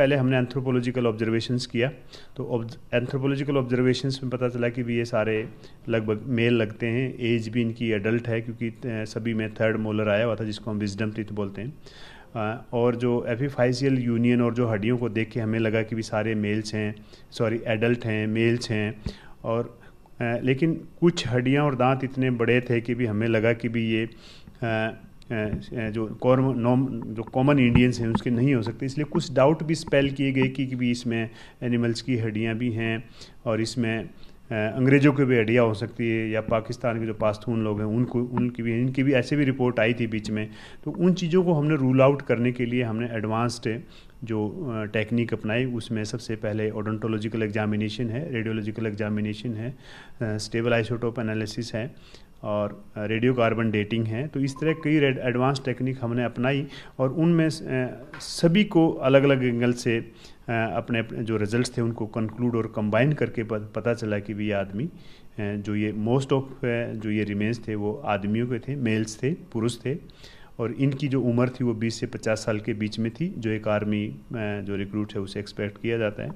पहले हमने anthropological observations किया तो एंथ्रोपोलॉजिकल ऑब्जर्वेशंस में पता चला कि भी ये सारे लगभग मेल लगते हैं एज भी इनकी एडल्ट है, क्योंकि सभी में थर्ड मोलर आया हुआ था, जिसको हम विजडम टीथ बोलते हैं। और जो एफिफाइसियल यूनियन और जो हड्डियों को देख के हमें लगा कि भी सारे मेल्स हैं सॉरी एडल्ट हैं मेल्स हैं, और लेकिन कुछ हड्डियाँ और दांत इतने बड़े थे कि भी हमें लगा कि भी ये जो कॉर्म, नॉम, जो कॉमन इंडियंस हैं, उसके नहीं हो सकते। इसलिए कुछ डाउट भी स्पेल किए गए कि भी इसमें एनिमल्स की हड्डियाँ भी हैं और इसमें अंग्रेज़ों की भी हड्डियाँ हो सकती है या पाकिस्तान के जो पास्तून लोग हैं, उनको, उनकी भी, इनकी भी ऐसे भी रिपोर्ट आई थी बीच में। तो उन चीज़ों को हमने रूल आउट करने के लिए हमने एडवांस्ड जो टेक्निक अपनाई, उसमें सबसे पहले ओडोंटोलॉजिकल एग्जामिनेशन है, रेडियोलॉजिकल एग्जामिनेशन है स्टेबल आइसोटोप एनालिसिस है और रेडियो कार्बन डेटिंग है तो इस तरह कई एडवांस टेक्निक हमने अपनाई और उनमें सभी को अलग अलग एंगल से अपने जो रिजल्ट्स थे उनको कंक्लूड और कंबाइन करके पता चला कि भी ये आदमी जो ये मोस्ट ऑफ़ जो ये रिमेन्स थे वो आदमियों के थे, मेल्स थे, पुरुष थे और इनकी जो उम्र थी वो 20 से 50 साल के बीच में थी, जो एक आर्मी जो रिक्रूट है उसे एक्सपेक्ट किया जाता है।